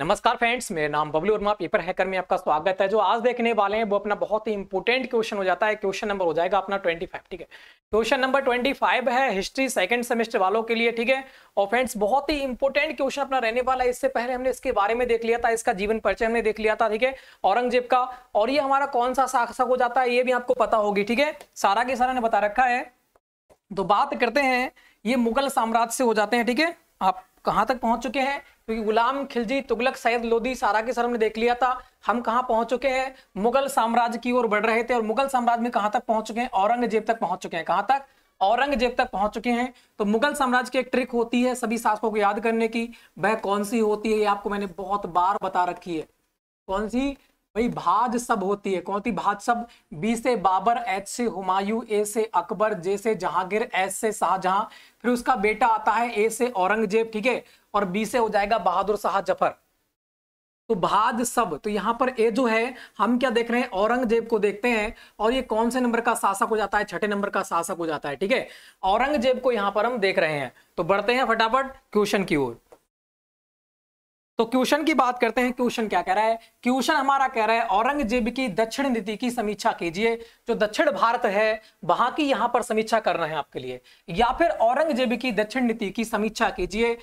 नमस्कार फ्रेंड्स, मेरा नाम बबलू वर्मा, पेपर हैकर में आपका स्वागत है। जो आज देखने वाले हैं, वो अपना बहुत ही इंपॉर्टेंट क्वेश्चन हो जाता है। क्वेश्चन नंबर हो जाएगा अपना 25 ठीक है? क्वेश्चन नंबर 25 है हिस्ट्री सेकंड सेमेस्टर वालों के लिए, ठीक है? और फ्रेंड्स बहुत ही इंपॉर्टेंट क्वेश्चन अपना रहने वाला है। इससे पहले हमने इसके बारे में देख लिया था, इसका जीवन परिचय हमने देख लिया था, ठीक है? औरंगज़ेब का। और ये हमारा कौन सा शासक हो जाता है, ये भी आपको पता होगी, ठीक है? सारा के सारा ने बता रखा है। तो बात करते हैं, ये मुगल साम्राज्य से हो जाते हैं, ठीक है? आप कहाँ तक पहुँच चुके हैं? क्योंकि गुलाम खिलजी तुगलक सैयद लोधी सारा के सर हमने देख लिया था। हम कहाँ पहुँच चुके हैं? मुगल साम्राज्य की ओर बढ़ रहे थे और मुगल साम्राज्य में कहाँ तक पहुँच चुके हैं? औरंगज़ेब तक पहुँच चुके हैं। कहाँ तक? औरंगज़ेब तक पहुँच चुके हैं। तो मुगल साम्राज्य की एक ट्रिक होती है सभी शासकों को याद करने की। वह कौन सी होती है? ये आपको मैंने बहुत बार बता रखी है। कौन सी? भाई भाज सब होती है। कौन सी भाज सब? बी से बाबर, एच से हुमायूं, ए से अकबर, जे से जहांगीर, एस से शाहजहां। फिर उसका बेटा आता है ए से औरंगज़ेब, ठीक है? और बी से हो जाएगा बहादुर शाह ज़फ़र। तो भाज सब तो यहाँ पर ए जो है, हम क्या देख रहे हैं? औरंगज़ेब को देखते हैं और ये कौन से नंबर का शासक हो जाता है? छठे नंबर का शासक हो जाता है, ठीक है? औरंगज़ेब को यहाँ पर हम देख रहे हैं। तो बढ़ते हैं फटाफट क्वेश्चन की ओर। तो क्वेश्चन की बात करते हैं, क्वेश्चन क्या कह रहा है? क्वेश्चन हमारा कह रहा है, औरंगज़ेब की दक्षिण नीति की समीक्षा कीजिए। जो दक्षिण भारत है, वहाँ की यहाँ पर समीक्षा कर रहे हैं आपके लिए। या फिर औरंगज़ेब की दक्षिण नीति की समीक्षा कीजिए।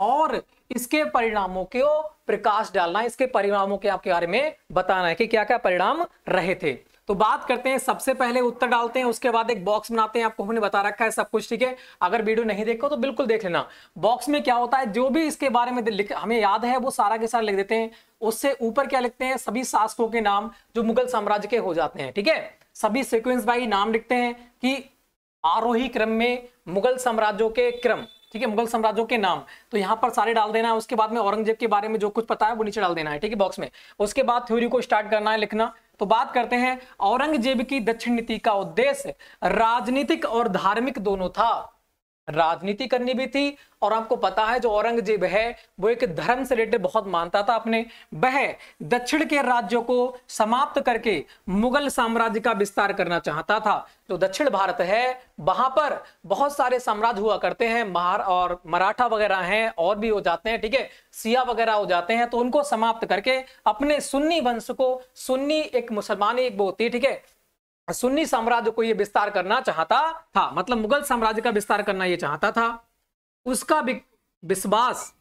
और इसके परिणामों को प्रकाश डालना, इसके परिणामों के आपके बारे में बताना है कि क्या क्या परिणाम रहे थे। तो बात करते हैं, सबसे पहले उत्तर डालते हैं, उसके बाद एक बॉक्स बनाते हैं, आपको हमने बता रखा है सब कुछ, ठीक है? अगर वीडियो नहीं देखो तो बिल्कुल देख लेना। बॉक्स में क्या होता है, जो भी इसके बारे में लिख, हमें याद है, वो सारा के सारा लिख देते हैं। उससे ऊपर क्या लिखते हैं, सभी शासकों के नाम जो मुगल साम्राज्य के हो जाते हैं, ठीक है? सभी सिक्वेंस बाई नाम लिखते हैं कि आरोही क्रम में मुगल साम्राज्यों के क्रम। ठीक है, मुगल साम्राज्यों के नाम। तो यहाँ पर सारे डाल देना है, उसके बाद में औरंगज़ेब के बारे में जो कुछ पता है, वो नीचे डाल देना है, ठीक है बॉक्स में। उसके बाद थ्योरी को स्टार्ट करना है लिखना। तो बात करते हैं औरंगज़ेब की दक्षिण नीति का उद्देश्य राजनीतिक और धार्मिक दोनों था। राजनीति करनी भी थी और आपको पता है जो औरंगज़ेब है, वो एक धर्म से रिलेटेड बहुत मानता था अपने। वह दक्षिण के राज्यों को समाप्त करके मुगल साम्राज्य का विस्तार करना चाहता था। जो दक्षिण भारत है, वहाँ पर बहुत सारे साम्राज्य हुआ करते हैं। महार और मराठा वगैरह हैं, और भी हो जाते हैं, ठीक है? सिया वगैरह हो जाते हैं तो उनको समाप्त करके अपने सुन्नी वंश को, सुन्नी एक मुसलमानी एक है, ठीक है? सुन्नी साम्राज्य को यह विस्तार करना चाहता था। मतलब मुगल साम्राज्य का विस्तार करना यह चाहता था। उसका विश्वास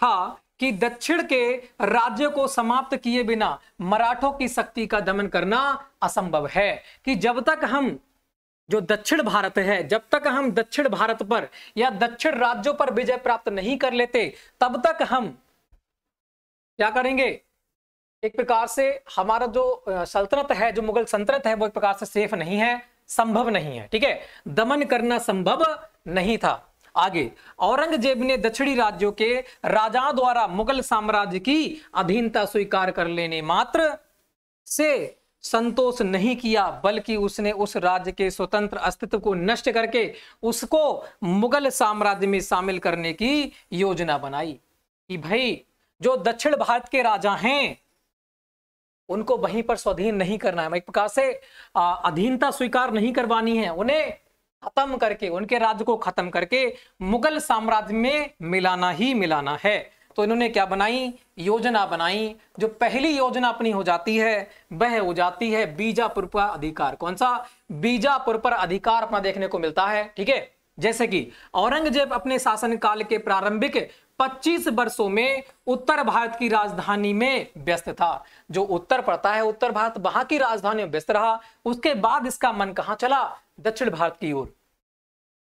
था कि दक्षिण के राज्य को समाप्त किए बिना मराठों की शक्ति का दमन करना असंभव है कि जब तक हम जो दक्षिण भारत है, जब तक हम दक्षिण भारत पर या दक्षिण राज्यों पर विजय प्राप्त नहीं कर लेते, तब तक हम क्या करेंगे? एक प्रकार से हमारा जो सल्तनत है, जो मुगल सल्तनत है, वो एक प्रकार से सेफ़ नहीं है, संभव नहीं है, ठीक है? दमन करना संभव नहीं था। आगे, औरंगज़ेब ने दक्षिणी राज्यों के राजाओं द्वारा मुगल साम्राज्य की अधीनता स्वीकार कर लेने मात्र से संतोष नहीं किया, बल्कि उसने उस राज्य के स्वतंत्र अस्तित्व को नष्ट करके उसको मुगल साम्राज्य में शामिल करने की योजना बनाई कि भाई, जो दक्षिण भारत के राजा हैं उनको वहीं पर स्वाधीन नहीं करना है। एक प्रकार से अधीनता स्वीकार नहीं करवानी है। उन्हें खत्म करके, उनके राज्य को खत्म करके मुगल साम्राज्य में मिलाना ही मिलाना है। तो इन्होंने क्या बनाई? योजना बनाई। जो पहली योजना अपनी हो जाती है, वह हो जाती है बीजापुर पर अधिकार। कौन सा? बीजापुर पर अधिकार अपना देखने को मिलता है। ठीक है? जैसे कि औरंगज़ेब अपने शासन काल के प्रारंभिक 25 वर्षों में उत्तर भारत की राजधानी में व्यस्त था। जो उत्तर पड़ता है, उत्तर भारत वहाँ की राजधानी में व्यस्त रहा। उसके बाद इसका मन कहाँ चला? दक्षिण भारत की ओर।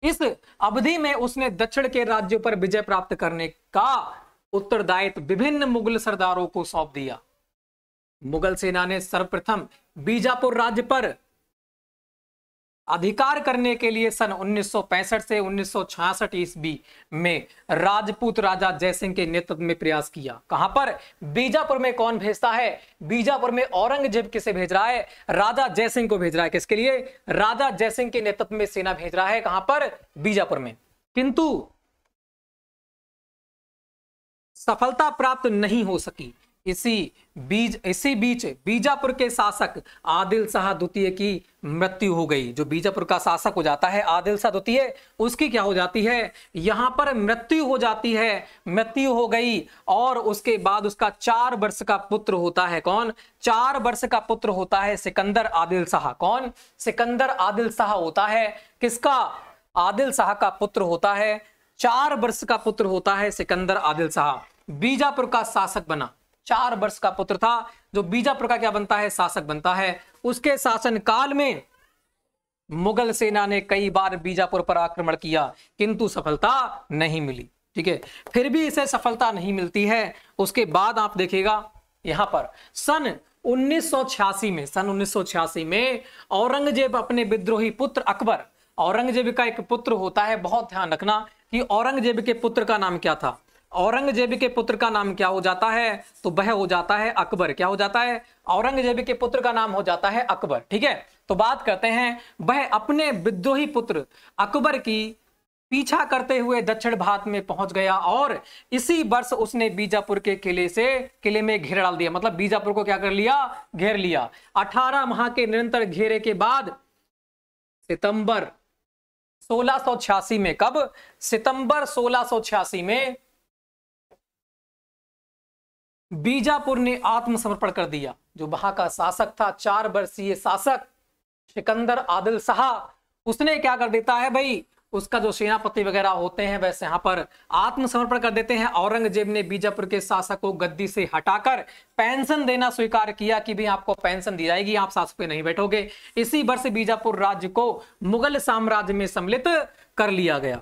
इस अवधि में उसने दक्षिण के राज्यों पर विजय प्राप्त करने का उत्तरदायित्व विभिन्न मुगल सरदारों को सौंप दिया। मुगल सेना ने सर्वप्रथम बीजापुर राज्य पर अधिकार करने के लिए सन 1965 से 1966 ईस्वी में राजपूत राजा जयसिंह के नेतृत्व में प्रयास किया। कहाँ पर? बीजापुर में कौन भेजता है? बीजापुर में औरंगज़ेब किसे भेज रहा है? राजा जयसिंह को भेज रहा है। किसके लिए? राजा जयसिंह के नेतृत्व में सेना भेज रहा है। कहाँ पर? बीजापुर में। किंतु सफलता प्राप्त नहीं हो सकी। इसी बीज, इसी बीच बीजापुर के शासक आदिल शाह द्वितीय की मृत्यु हो गई, जो बीजापुर का शासक हो जाता है आदिल शाह द्वितीय। उसकी क्या हो जाती है? यहाँ पर मृत्यु हो जाती है, मृत्यु हो गई और उसके बाद उसका चार वर्ष का पुत्र होता है कौन? चार वर्ष का पुत्र होता है सिकंदर आदिल शाह। कौन? सिकंदर आदिल शाह होता है। किसका? आदिल शाह का पुत्र होता है। चार वर्ष का पुत्र होता है सिकंदर आदिल शाह। बीजापुर का शासक बना। चार वर्ष का पुत्र था, जो बीजापुर का क्या बनता है? शासक बनता है। उसके शासन काल में मुगल सेना ने कई बार बीजापुर पर आक्रमण किया, किंतु सफलता नहीं मिली। ठीक है? फिर भी इसे सफलता नहीं मिलती है। उसके बाद आप देखिएगा, यहाँ पर, सन 1986 में, सन 1986 में औरंगज़ेब अपने विद्रोही पुत्र अकबर, औरंगज़ेब का एक पुत्र होता है, बहुत ध्यान रखना कि औरंगज़ेब के पुत्र का नाम क्या था? औरंगज़ेब के पुत्र का नाम क्या हो जाता है? तो वह हो जाता है अकबर। क्या हो जाता है? औरंगज़ेब के पुत्र का नाम हो जाता है अकबर। ठीक है? तो बात करते हैं, वह अपने विद्रोही पुत्र अकबर की पीछा करते हुए दक्षिण भारत में पहुँच गया और इसी वर्ष उसने बीजापुर के किले से, किले में घेर डाल दिया। मतलब बीजापुर को क्या कर लिया? घेर लिया। 18 माह के निरंतर घेरे के बाद सितंबर 1686 में, कब? सितंबर 1686 में बीजापुर ने आत्मसमर्पण कर दिया। जो वहाँ का शासक था, चार वर्षीय शासक, सिकंदर आदिल शाह, उसने क्या कर देता है भाई? उसका जो सेनापति वगैरह होते हैं, वैसे यहाँ पर आत्मसमर्पण कर देते हैं। औरंगज़ेब ने बीजापुर के शासक को गद्दी से हटाकर पेंशन देना स्वीकार किया कि भी आपको पेंशन दी जाएगी, आप शासक पे नहीं बैठोगे। इसी वर्ष बीजापुर राज्य को मुगल साम्राज्य में सम्मिलित कर लिया गया।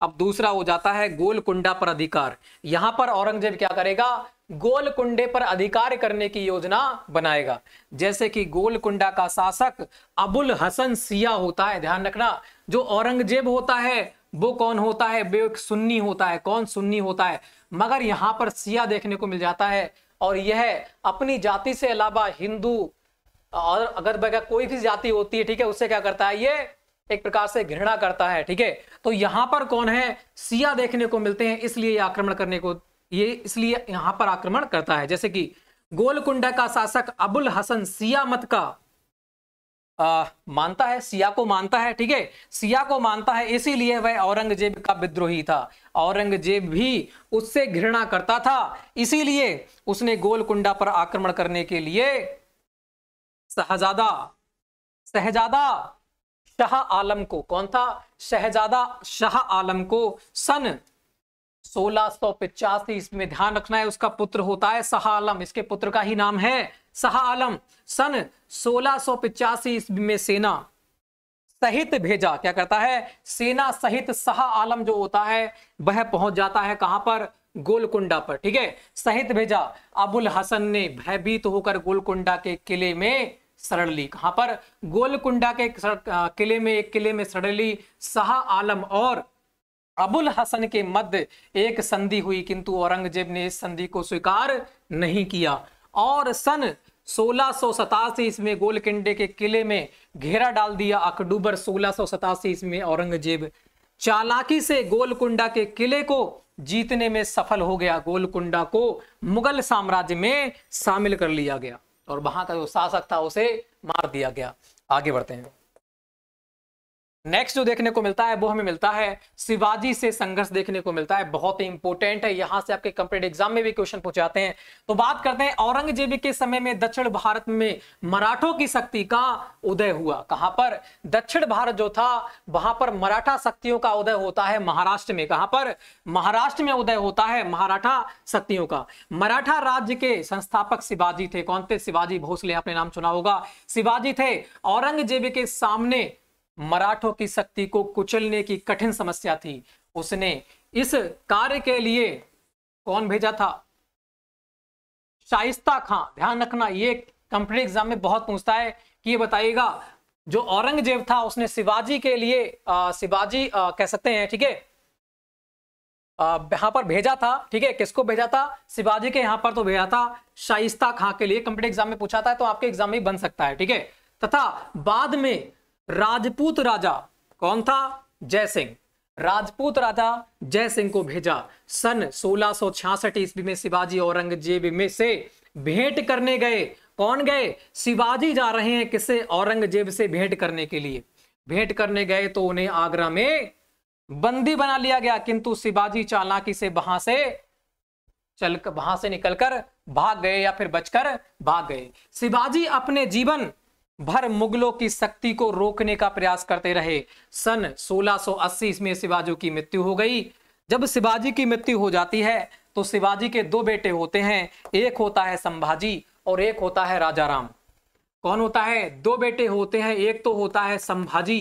अब दूसरा हो जाता है गोलकुंडा पर अधिकार। यहाँ पर औरंगज़ेब क्या करेगा? गोलकुंडे पर अधिकार करने की योजना बनाएगा। जैसे कि गोलकुंडा का शासक अबुल हसन सिया होता है, ध्यान रखना, जो औरंगज़ेब होता है, वो कौन होता है? वो एक सुन्नी होता है। कौन सुन्नी होता है? मगर यहाँ पर सिया देखने को मिल जाता है और यह अपनी जाति से अलावा हिंदू और अगर बगैर कोई भी जाति होती है, ठीक है, उससे क्या करता है? ये एक प्रकार से घृणा करता है ठीक है? तो यहाँ पर कौन है? सिया देखने को मिलते हैं इसलिए आक्रमण करने को ये इसलिए यहाँ पर आक्रमण करता है। जैसे कि गोलकुंडा का शासक अबुल हसन सिया मत का आ, मानता है सिया को मानता है ठीक है? सिया को मानता है इसीलिए वह औरंगज़ेब का विद्रोही था। औरंगज़ेब भी उससे घृणा करता था इसीलिए उसने गोलकुंडा पर आक्रमण करने के लिए शहजादा शहजादा शाह आलम को। कौन था? शहजादा शाह आलम को। सन सोलह सौ पिचासी इसमें ध्यान रखना है, उसका पुत्र होता है शाह आलम। इसके पुत्र का ही नाम है शाह आलम। सन सोलह सौ पिचासी ईस्वी में सेना सहित भेजा। क्या करता है? सेना सहित शाह आलम जो होता है, वह पहुँच जाता है कहाँ पर? गोलकुंडा पर। ठीक है? सहित भेजा। अबुल हसन ने भयभीत होकर गोलकुंडा के किले में शरण ली कहाँ पर? गोलकुंडा के किले में, एक किले में शरण ली शाह आलम और अबुल हसन के मध्य एक संधि हुई, किंतु औरंगज़ेब ने इस संधि को स्वीकार नहीं किया। और सन सोलह इसमें गोलकिंडे के किले में घेरा डाल दिया अक्टूबर सोलह इसमें औरंगज़ेब। चालाकी से गोलकुंडा के किले को जीतने में सफल हो गया। गोलकुंडा को मुगल साम्राज्य में शामिल कर लिया गया। और वहाँ का जो शासक था उसे मार दिया गया। आगे बढ़ते हैं। नेक्स्ट जो देखने को मिलता है, वो हमें मिलता है शिवाजी से संघर्ष देखने को मिलता है। बहुत ही इंपॉर्टेंट है। यहाँ से आपके कंप्लीट एग्ज़ाम में भी क्वेश्चन पूछाते हैं। तो बात करते हैं औरंगज़ेब के समय में दक्षिण भारत में मराठों की शक्ति का उदय हुआ। कहाँ पर? दक्षिण भारत जो था, वहाँ पर मराठा शक्तियों का उदय होता है महाराष्ट्र में। कहाँ पर? महाराष्ट्र में उदय होता है मराठा शक्तियों का। मराठा राज्य के संस्थापक शिवाजी थे। कौन थे? शिवाजी भोसले, आपने नाम सुना होगा। शिवाजी थे औरंगज़ेब के सामने मराठों की शक्ति को कुचलने की कठिन समस्या थी। उसने इस कार्य के लिए कौन भेजा था? शाइस्ता खां। ध्यान रखना, ये कंप्लीट एग्ज़ाम में बहुत पूछता है कि ये बताइएगा, जो औरंगज़ेब था, उसने शिवाजी के लिए शिवाजी कह सकते हैं, ठीक है? यहाँ पर भेजा था, ठीक है? किसको भेजा था? शिवाजी के यहाँ पर तो भेजा था, शाइस्ता खां के लिए। कंप्लीट एग्ज़ाम में पूछा था तो आपके एग्ज़ाम में बन सकता है, ठीक है? तथा बाद में राजपूत राजा। कौन था? जय सिंह। राजपूत राजा जय सिंह को भेजा। सन सोलह ईस्वी में शिवाजी औरंगज़ेब में से भेंट करने गए। कौन गए? शिवाजी जा रहे हैं किसे? औरंगज़ेब से भेंट करने के लिए। भेंट करने गए तो उन्हें आगरा में बंदी बना लिया गया, किंतु शिवाजी चालाकी से वहाँ से चल वहाँ से निकलकर भाग गए या फिर बचकर भाग गए। शिवाजी अपने जीवन भर मुगलों की शक्ति को रोकने का प्रयास करते रहे। सन 1680 में शिवाजी की मृत्यु हो गई। जब शिवाजी की मृत्यु हो जाती है तो शिवाजी के दो बेटे होते हैं। एक होता है संभाजी और एक होता है राजा राम कौन होता है? दो बेटे होते हैं। एक तो होता है संभाजी।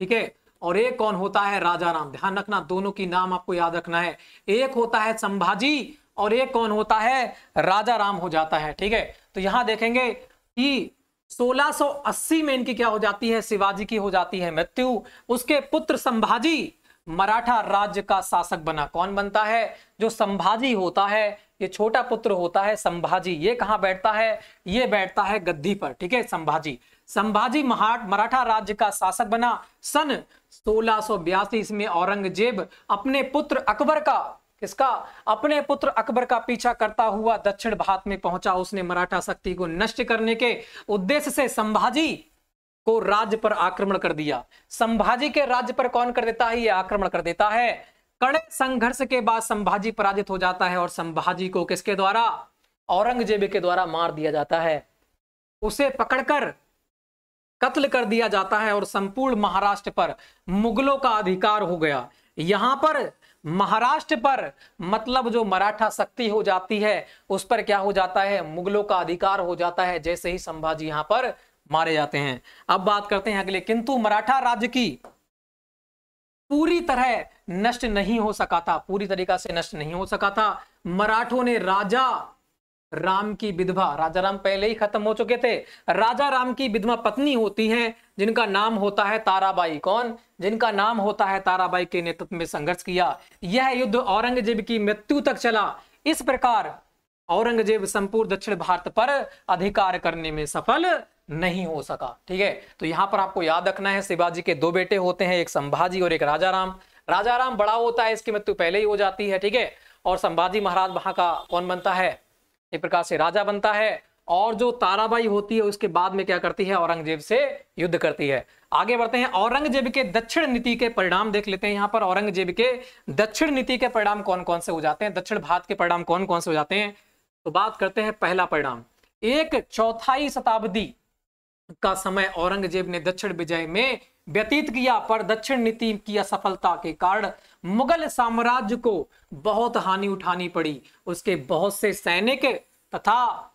ठीक है? और एक कौन होता है? राजा राम ध्यान रखना, दोनों की नाम आपको याद रखना है। एक होता है संभाजी और एक कौन होता है? राजा राम हो जाता है। ठीक है? तो यहाँ देखेंगे कि 1680 में इनकी क्या हो जाती है? शिवाजी की हो जाती है मृत्यु। उसके पुत्र संभाजी मराठा राज्य का शासक बना। कौन बनता है? जो संभाजी होता है, ये छोटा पुत्र होता है संभाजी। ये कहाँ बैठता है? ये बैठता है गद्दी पर, ठीक है? संभाजी। संभाजी महाट मराठा राज्य का शासक बना। सन सोलह सो में औरंगज़ेब अपने पुत्र अकबर का किसका? अपने पुत्र अकबर का पीछा करता हुआ दक्षिण भारत में पहुँचा उसने मराठा शक्ति को नष्ट करने के उद्देश्य से संभाजी को राज्य पर आक्रमण कर दिया। संभाजी के राज्य पर कौन कर देता है? ये आक्रमण कर देता है। कड़े संघर्ष के बाद संभाजी पराजित हो जाता है और संभाजी को किसके द्वारा? औरंगज़ेब के द्वारा मार दिया जाता है। उसे पकड़कर कत्ल कर दिया जाता है और संपूर्ण महाराष्ट्र पर मुगलों का अधिकार हो गया। यहाँ पर महाराष्ट्र पर मतलब जो मराठा शक्ति हो जाती है, उस पर क्या हो जाता है? मुगलों का अधिकार हो जाता है, जैसे ही संभाजी यहाँ पर मारे जाते हैं। अब बात करते हैं अगले। किंतु मराठा राज्य की पूरी तरह नष्ट नहीं हो सका था। पूरी तरीका से नष्ट नहीं हो सका था। मराठों ने राजा राम की विधवा। राजा राम पहले ही खत्म हो चुके थे। राजा राम की विधवा पत्नी होती है, जिनका नाम होता है ताराबाई। कौन? जिनका नाम होता है ताराबाई के नेतृत्व में संघर्ष किया। यह युद्ध औरंगज़ेब की मृत्यु तक चला। इस प्रकार औरंगज़ेब संपूर्ण दक्षिण भारत पर अधिकार करने में सफल नहीं हो सका। ठीक है? तो यहाँ पर आपको याद रखना है, शिवाजी के दो बेटे होते हैं, एक संभाजी और एक राजा राम। राजा राम बड़ा होता है, इसकी मृत्यु पहले ही हो जाती है। ठीक है? और संभाजी महाराज वहाँ का कौन बनता है? एक प्रकार से राजा बनता है और जो ताराबाई होती है, उसके बाद में क्या करती है, औरंगज़ेब से युद्ध करती है। आगे बढ़ते हैं, औरंगज़ेब के दक्षिण नीति के परिणाम देख लेते हैं यहाँ पर। औरंगज़ेब के दक्षिण नीति के परिणाम कौन कौन से हो जाते हैं? दक्षिण भारत के परिणाम कौन कौन से हो जाते हैं? तो बात करते हैं पहला परिणाम। एक चौथाई शताब्दी का समय औरंगज़ेब ने दक्षिण विजय में व्यतीत किया, पर दक्षिण नीति की असफलता के कारण मुगल साम्राज्य को बहुत हानि उठानी पड़ी। उसके बहुत से सैनिक तथा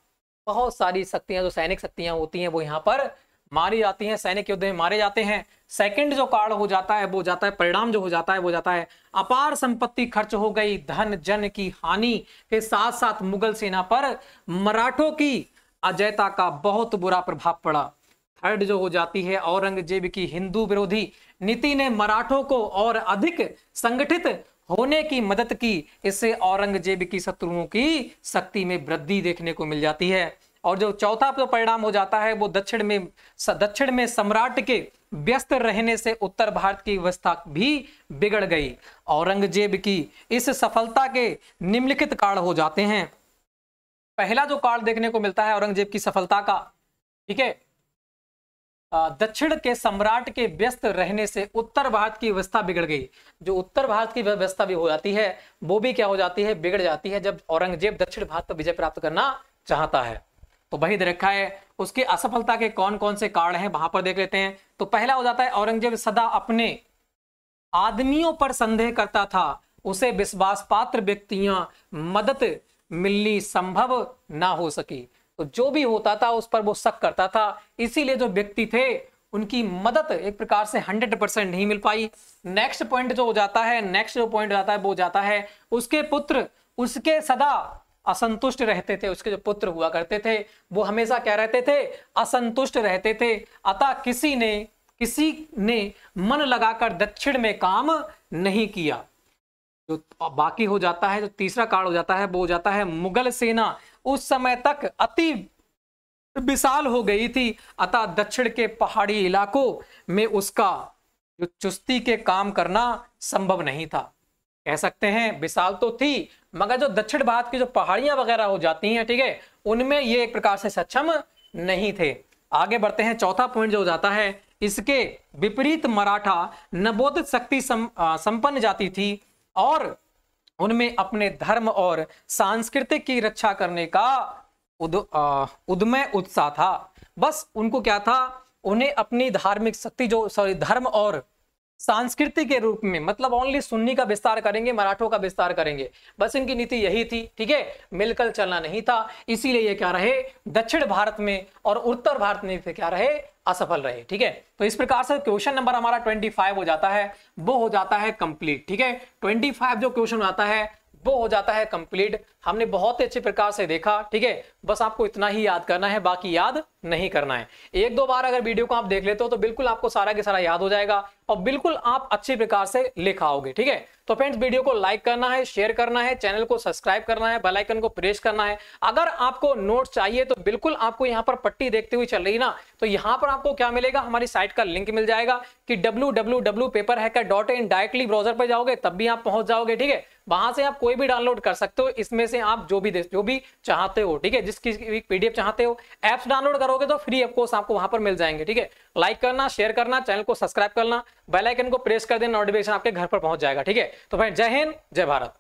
बहुत सारी शक्तियाँ, जो सैनिक शक्तियाँ होती हैं, वो यहाँ पर मारी जाती हैं, सैनिक युद्ध में मारे जाते हैं। सेकंड जो कार्ड हो जाता है, वो जाता है, परिणाम जो हो जाता है, वो जाता है, अपार संपत्ति खर्च हो गई, धन, जन की हानि के साथ साथ मुगल सेना पर मराठों की अजयता का बहुत बुरा प्रभाव पड़ा। थर्ड जो हो जाती है औरंगज़ेब की हिंदू विरोधी नीति ने मराठों को और अधिक संगठित होने की मदद की। इससे औरंगज़ेब की शत्रुओं की शक्ति में वृद्धि देखने को मिल जाती है। और जो चौथा जो परिणाम हो जाता है, वो दक्षिण में दक्षिण में सम्राट के व्यस्त रहने से उत्तर भारत की व्यवस्था भी बिगड़ गई। औरंगज़ेब की इस सफलता के निम्नलिखित कारण हो जाते हैं। पहला जो कारण देखने को मिलता है औरंगज़ेब की सफलता का, ठीक है? दक्षिण के सम्राट के व्यस्त रहने से उत्तर भारत की व्यवस्था बिगड़ गई। जो उत्तर भारत की व्यवस्था भी हो जाती है, वो भी क्या हो जाती है, बिगड़ जाती है जब औरंगज़ेब दक्षिण भारत पर विजय प्राप्त करना चाहता है। तो वही रखा है, उसकी असफलता के कौन कौन से कारण हैं, वहाँ पर देख लेते हैं। तो पहला हो जाता है, औरंगज़ेब सदा अपने आदमियों पर संदेह करता था। उसे विश्वास पात्र व्यक्तियाँ मदद मिलनी संभव ना हो सकी। तो जो भी होता था, उस पर वो शक करता था। इसीलिए जो व्यक्ति थे, उनकी मदद एक प्रकार से हंड्रेड परसेंट नहीं मिल पाई। नेक्स्ट पॉइंट जो हो जाता है, नेक्स्ट जो पॉइंट जाता है, वो जाता है उसके पुत्र। उसके सदा असंतुष्ट रहते थे, उसके जो पुत्र हुआ करते थे, वो हमेशा क्या रहते थे? असंतुष्ट रहते थे। अतः किसी ने किसी ने मन लगाकर दक्षिण में काम नहीं किया। जो बाकी हो जाता है, जो तीसरा कार्ड हो जाता है, वो हो जाता है मुगल सेना। उस समय तक अति विशाल हो गई थी। अतः दक्षिण के पहाड़ी इलाकों में उसका जो चुस्ती के काम करना संभव नहीं था। कह सकते हैं, विशाल तो थी, मगर जो दक्षिण भारत की जो पहाड़ियाँ वगैरह हो जाती हैं, ठीक है, उनमें ये एक प्रकार से सक्षम नहीं थे। आगे बढ़ते हैं, चौथा पॉइंट जो हो जाता है, इसके विपरीत मराठा नवोदित शक्ति संपन्न जाति थी। और उनमें अपने धर्म और सांस्कृतिक की रक्षा करने का उद, उदमय उत्साह था। बस उनको क्या था? उन्हें अपनी धार्मिक शक्ति जो सॉरी धर्म और संस्कृति के रूप में मतलब ओनली सुन्नी का विस्तार करेंगे, मराठों का विस्तार करेंगे। बस इनकी नीति यही थी, ठीक है? मिलकर चलना नहीं था, इसीलिए ये क्या रहे? दक्षिण भारत में और उत्तर भारत में फिर क्या रहे? असफल रहे, ठीक है? तो इस प्रकार से क्वेश्चन नंबर हमारा 25 हो जाता है, वो हो जाता है कंप्लीट ठीक है? 25 जो क्वेश्चन आता है, वो हो जाता है कंप्लीट हमने बहुत अच्छे प्रकार से देखा, ठीक है? बस आपको इतना ही याद करना है, बाकी याद नहीं करना है। एक दो बार अगर वीडियो को आप देख लेते हो तो बिल्कुल आपको सारा के सारा याद हो जाएगा और बिल्कुल आप अच्छी प्रकार से लिखाओगे ठीक है? तो फ्रेंड्स, वीडियो को लाइक करना है, शेयर करना है, चैनल को सब्सक्राइब करना है, बेल आइकन को प्रेस करना है। अगर आपको नोट चाहिए तो बिल्कुल आपको यहाँ पर पट्टी देखते हुए चल रही ना तो यहाँ पर आपको क्या मिलेगा, हमारी साइट का लिंक मिल जाएगा कि W W W paper hacker dot in directly browser पर जाओगे, तब भी आप पहुँच जाओगे, ठीक है? वहाँ से आप कोई भी डाउनलोड कर सकते हो, इसमें से आप जो भी जो भी चाहते हो, ठीक है? जिसकी पीडीएफ चाहते हो एप्स डाउनलोड करोगे तो फ्री ऑफकोर्स आपको वहाँ पर मिल जाएँगे, ठीक है? लाइक करना शेयर करना चैनल को सब्सक्राइब करना बेलाइकन को प्रेस कर देना नोटिफिकेशन आपके घर पर पहुँच जाएगा, ठीक है? तो भाई, जय हिंद, जय भारत।